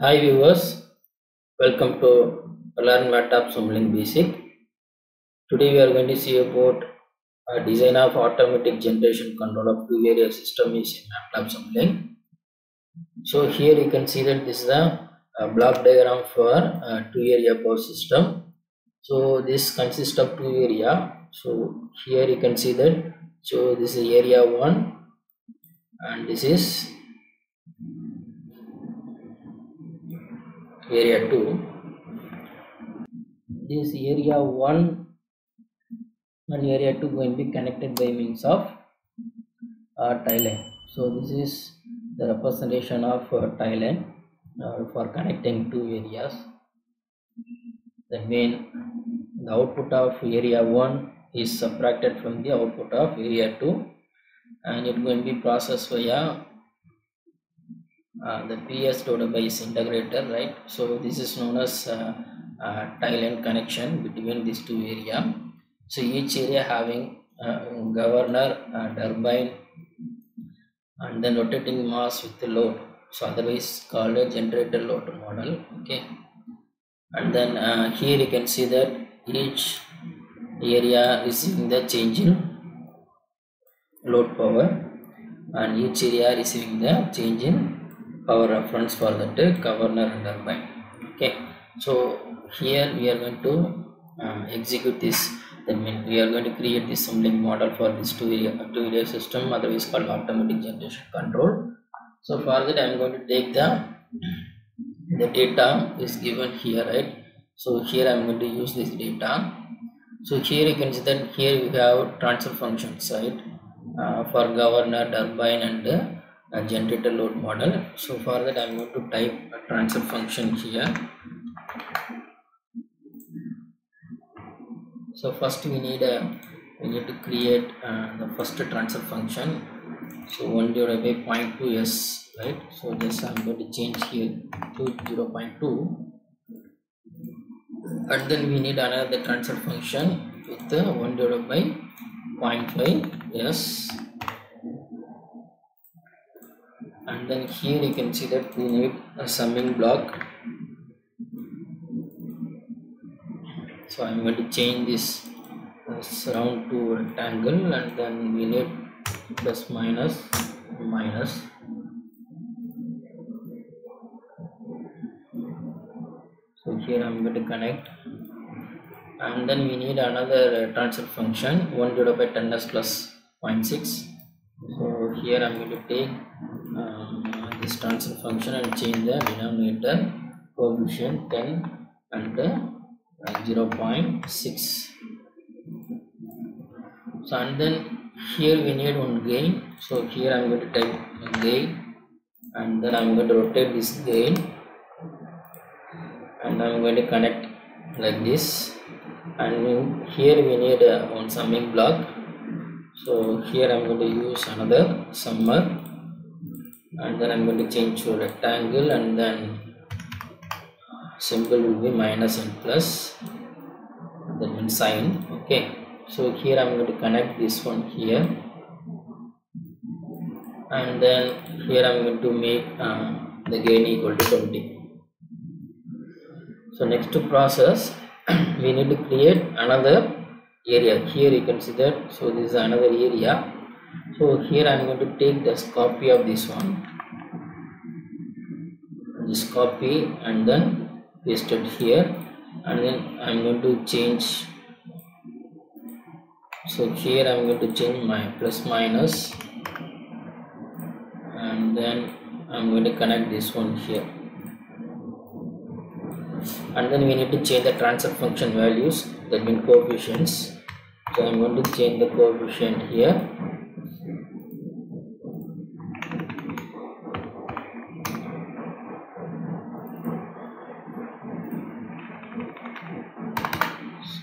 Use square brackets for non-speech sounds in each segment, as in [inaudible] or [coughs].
Hi viewers, welcome to Learn MATLAB Simulink Basic. Today we are going to see about uh, design of automatic generation control of two area system is in MATLAB Simulink. So here you can see that this is the block diagram for two area power system. So this consists of two area. So here you can see that so this is area one and this is area 2 this area 1 and area 2 going to be connected by means of uh, tie line. So this is the representation of uh, tie line uh, for connecting two areas. That mean the output of area 1 is subtracted from the output of area 2 and it to be processed via uh, the PS its integrator, right? So this is known as uh, uh, tie line connection between these two area. So each area having uh, governor, uh, turbine, and then rotating mass with the load. So otherwise called a generator load model. Okay, and then uh, here you can see that each area receiving the change in load power and each area receiving the change in power reference for that uh, governor and turbine okay. So here we are going to uh, execute this. Means we are going to create this Simulink model for this two area two area system. Otherwise called automatic generation control. So for that i am going to take the the data is given here right? So here i am going to use this data. So here you can see that here we have transfer functions right? Uh, for governor turbine and uh, a generator load model. So for that i'm going to type a transfer function here. So first we need a we need to create uh, the first transfer function. So 1 divided by 0.2 s right? So this i'm going to change here to 0.2 and then we need another transfer function with the 1 divided by 0.5 s and then here you can see that we need a summing block. So I'm going to change this round to rectangle and then we need plus minus minus. So here I'm going to connect. And then we need another transfer function 1 divided by 10 plus 0.6 so here I'm going to take this transfer function and change the denominator coefficient 10 and uh, 0.6 so and then here we need one gain. So here I'm going to type gain and then I'm going to rotate this gain and I'm going to connect like this. And here we need uh, one summing block. So here I'm going to use another summer and then I'm going to change to rectangle and then symbol will be minus and plus. That means sign. Okay. So here I'm going to connect this one here. And then here I'm going to make uh, the gain equal to 20 so next to process [clears throat] we need to create another area. Here you can see that. So this is another area. So here i'm going to take this copy of this one this copy and then paste it here. And then i'm going to change so here i'm going to change my plus minus. And then i'm going to connect this one here. And then we need to change the transfer function values that mean coefficients. So i'm going to change the coefficient here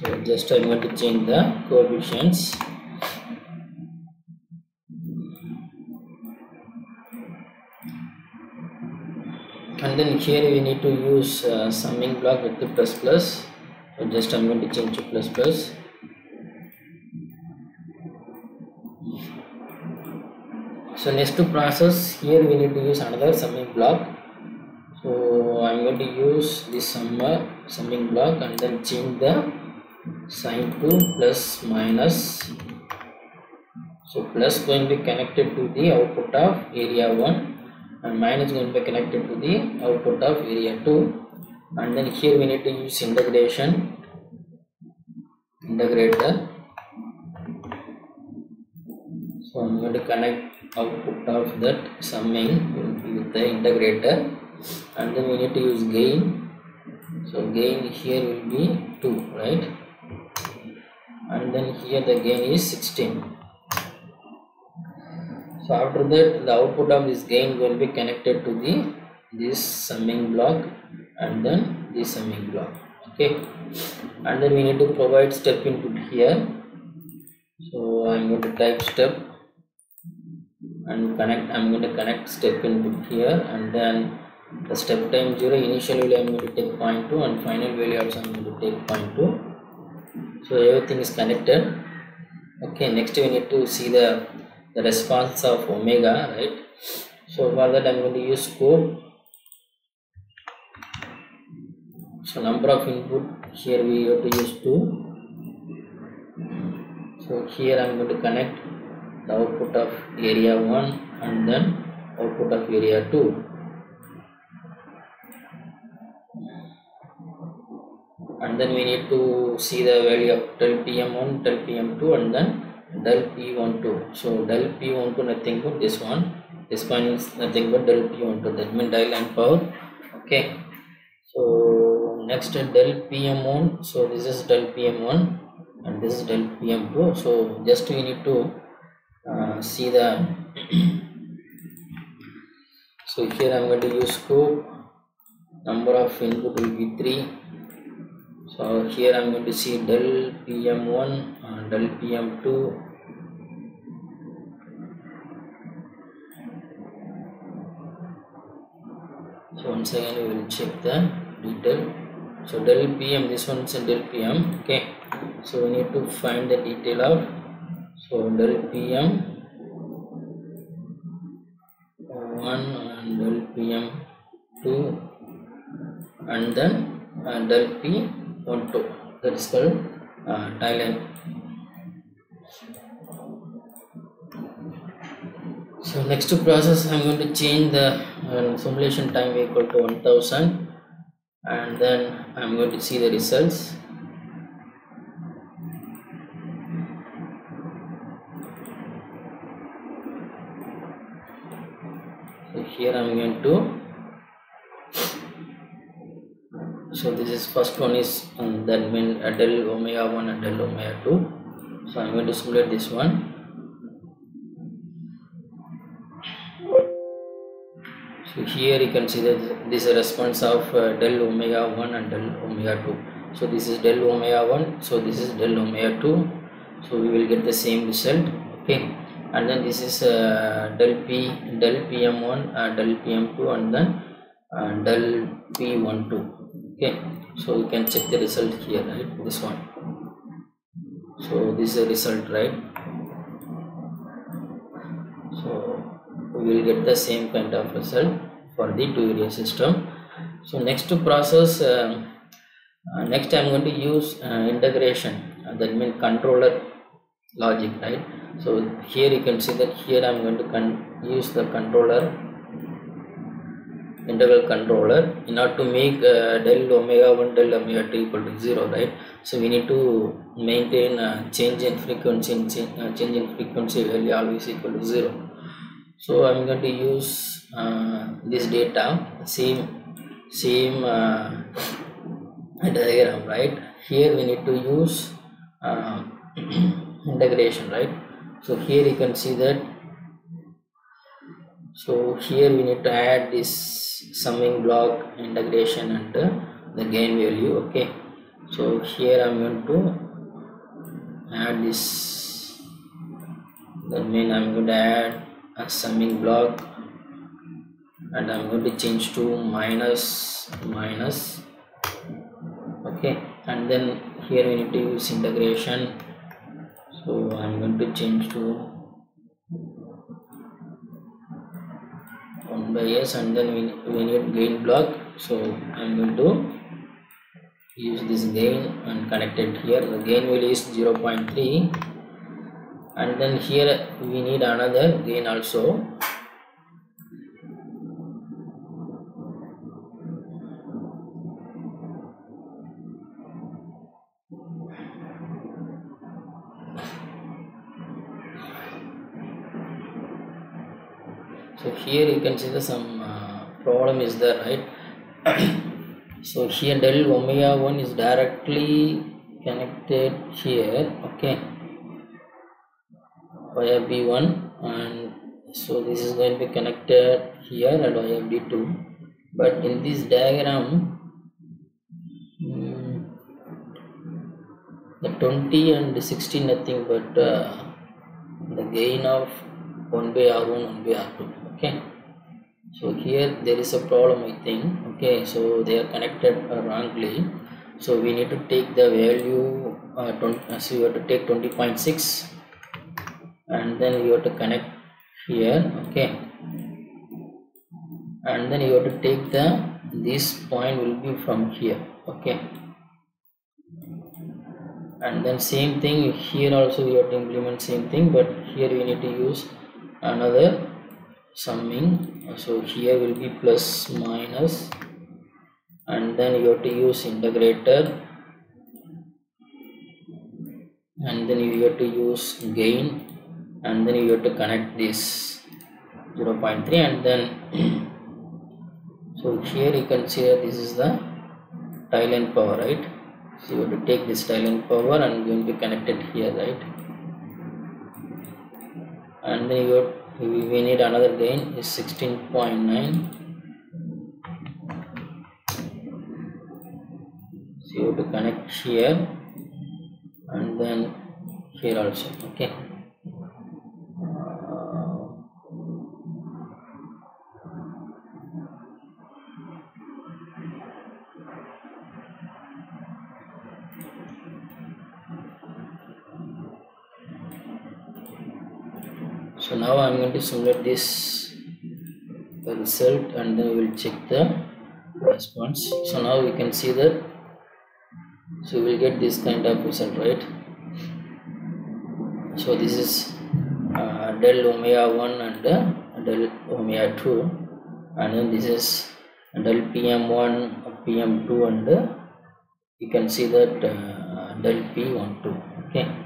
so just i'm going to change the coefficients. And then here we need to use uh, summing block with the plus plus. So just i'm going to change to plus plus. So next to process here we need to use another summing block. So I'm going to use this summer summing block and then change the sign to plus minus so plus going to be connected to the output of area 1 and minus going to be connected to the output of area 2 and then here we need to use integration. Integrator. So I'm going to connect output of that summing with the integrator. And then we need to use gain. So gain here will be 2 right and then here the gain is 16 so after that the output of this gain will be connected to the this summing block and then this summing block. Okay? And then we need to provide step input here. So i'm going to type step and connect i'm going to connect step input here and then the step time 0 initial value i'm going to take 0.2 and final value also i'm going to take 0.2 so everything is connected. Okay next we need to see the the response of omega right? So for that i'm going to use scope. So number of input here we have to use 2 so here i'm going to connect the output of area 1 and then output of area 2 then we need to see the value of del pm1 del pm2 and then del p12 so del p12 nothing but this one. This one is nothing but del p12 that means tie line power. Okay. So next del pm1 so this is del pm1 and this is del pm2 so just we need to uh, see the [clears throat] so here i'm going to use scope. Number of input will be 3 so here i'm going to see del pm1 uh, del pm2 so once again we will check the detail. So del pm this one is del pm okay? So we need to find the detail of so del pm 1 and del pm 2 and then uh, del p 1 2 that is called uh, tie line. So next to process I'm going to change the uh, simulation time equal to 1000 and then I'm going to see the results. So here I'm going to so this is first one is um, that mean uh, del omega 1 and del omega 2 so I'm going to simulate this one. So here you can see that this is response of uh, del omega 1 and del omega 2 so this is del omega 1 so this is del omega 2 so we will get the same result. Okay. And then this is uh, del p del pm1 uh, del pm2 and then uh, del p12 okay so you can check the result here right this one. So this is the result right? So we will get the same kind of result for the two area system. So next to process uh, uh, next i'm going to use uh, integration uh, that means controller logic right? So here you can see that here i'm going to use the controller integral controller. In order to make uh, del omega 1 del omega 2 equal to 0 right? So we need to maintain uh, change in frequency and change, uh, change in frequency value always equal to 0 so i'm going to use uh, this data same same uh, diagram right? Here we need to use uh, [clears throat] integration right? So here you can see that so here we need to add this summing block integration and uh, the gain value okay? So here i'm going to add this that mean i'm going to add a summing block and i'm going to change to minus minus okay? And then here we need to use integration. So i'm going to change to 1 by s and then we, we need gain block. So i'm going to use this gain and connect it here. The gain value is 0.3 and then here we need another gain also here you can see the some uh, problem is there right? [coughs] So here del omega 1 is directly connected here okay? Via b1 and so this is going to be connected here at via b2 but in this diagram mm, the 20 and 16 nothing but uh, the gain of 1 by r1 1 by r2 okay. So here there is a problem i think. Okay. So they are connected uh, wrongly. So we need to take the value uh, 20, so you have to take 20.6 and then you have to connect here. Okay. And then you have to take the this point will be from here. Okay. And then same thing here also you have to implement same thing but here we need to use another summing. So here will be plus minus and then you have to use integrator. And then you have to use gain and then you have to connect this 0.3 and then [clears throat] so here you can see this is the tie line power right? So you have to take this tie line power and going to be connected here right? And then you have, we need another gain is 16.9 so you have to connect here and then here also okay so now i'm going to simulate this result and then we'll check the response. So now we can see that so we'll get this kind of result right? So this is uh, del omega 1 and uh, del omega 2 and then this is del pm1 pm2 and uh, you can see that uh, del p12 okay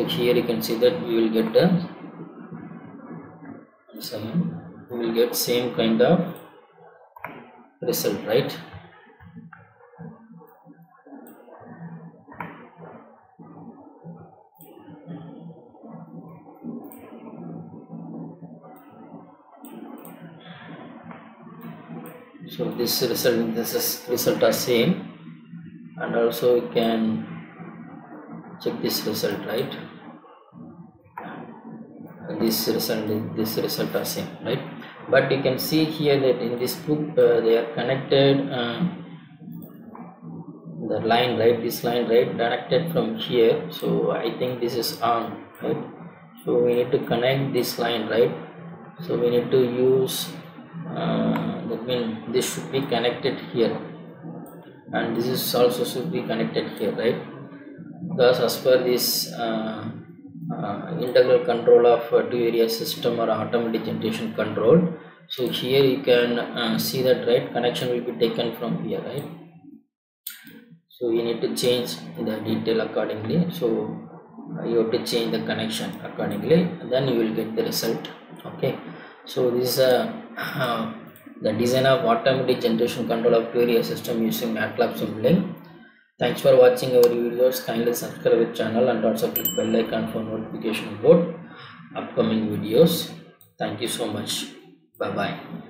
so here you can see that we will get the seven we will get same kind of result right? So this result this is result are same. And also we can check this result right this result this result are same right? But you can see here that in this book uh, they are connected uh, the line right? This line right connected from here. So i think this is on right? So we need to connect this line right? So we need to use uh, that this should be connected here. And this is also should be connected here right? Because as per this uh, uh, integral control of uh, two area system or automatic generation control. So here you can uh, see that right? Connection will be taken from here right? So you need to change the detail accordingly. So you have to change the connection accordingly. Then you will get the result okay? So this is uh, [coughs] the design of automatic generation control of two area system using MATLAB Simulink Thanks for watching our videos. Kindly subscribe our channel and also click bell icon for notification about upcoming videos. Thank you so much. Bye bye.